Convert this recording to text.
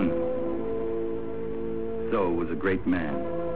son. So was a great man.